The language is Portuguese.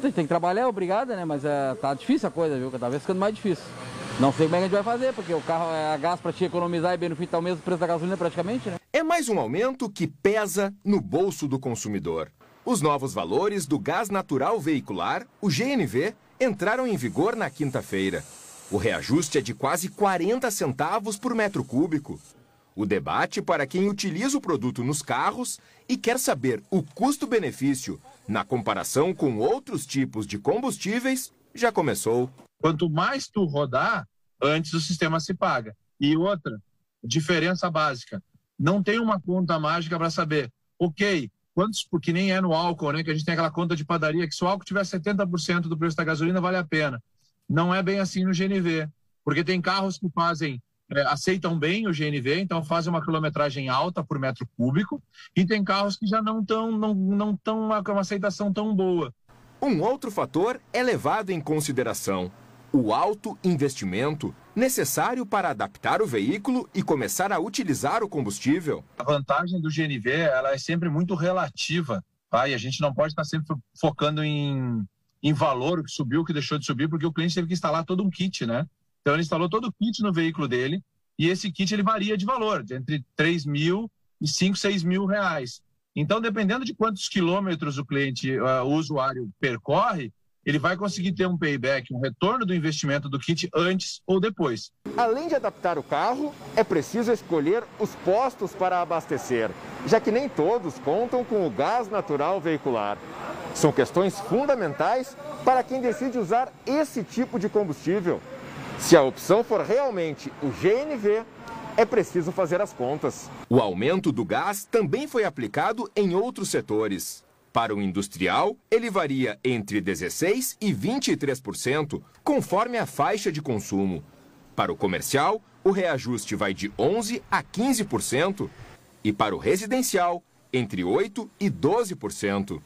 Tem que trabalhar, obrigada, né? Mas é, tá difícil a coisa, viu? Cada vez ficando mais difícil. Não sei como é que a gente vai fazer, porque o carro é a gás para te economizar e bem tá o mesmo preço da gasolina praticamente, né? É mais um aumento que pesa no bolso do consumidor. Os novos valores do gás natural veicular, o GNV, entraram em vigor na quinta-feira. O reajuste é de quase 40 centavos por metro cúbico. O debate para quem utiliza o produto nos carros e quer saber o custo-benefício na comparação com outros tipos de combustíveis já começou. Quanto mais tu rodar, antes o sistema se paga. E outra, diferença básica. Não tem uma conta mágica para saber, ok, quantos, porque nem é no álcool, né? Que a gente tem aquela conta de padaria que se o álcool tiver 70% do preço da gasolina, vale a pena. Não é bem assim no GNV, porque tem carros que fazem é, aceitam bem o GNV, então fazem uma quilometragem alta por metro cúbico, e tem carros que já não estão não, não tão uma, uma aceitação tão boa. Um outro fator é levado em consideração: o alto investimento necessário para adaptar o veículo e começar a utilizar o combustível. A vantagem do GNV ela é sempre muito relativa, tá? e a gente não pode estar sempre focando em, em valor, o que subiu, o que deixou de subir, porque o cliente teve que instalar todo um kit, né? Então ele instalou todo o kit no veículo dele e esse kit ele varia de valor, entre 3 mil e 5, 6 mil reais. Então, dependendo de quantos quilômetros o cliente, uh, o usuário percorre, ele vai conseguir ter um payback, um retorno do investimento do kit antes ou depois. Além de adaptar o carro, é preciso escolher os postos para abastecer, já que nem todos contam com o gás natural veicular. São questões fundamentais para quem decide usar esse tipo de combustível. Se a opção for realmente o GNV, é preciso fazer as contas. O aumento do gás também foi aplicado em outros setores. Para o industrial, ele varia entre 16% e 23%, conforme a faixa de consumo. Para o comercial, o reajuste vai de 11% a 15%. E para o residencial, entre 8% e 12%.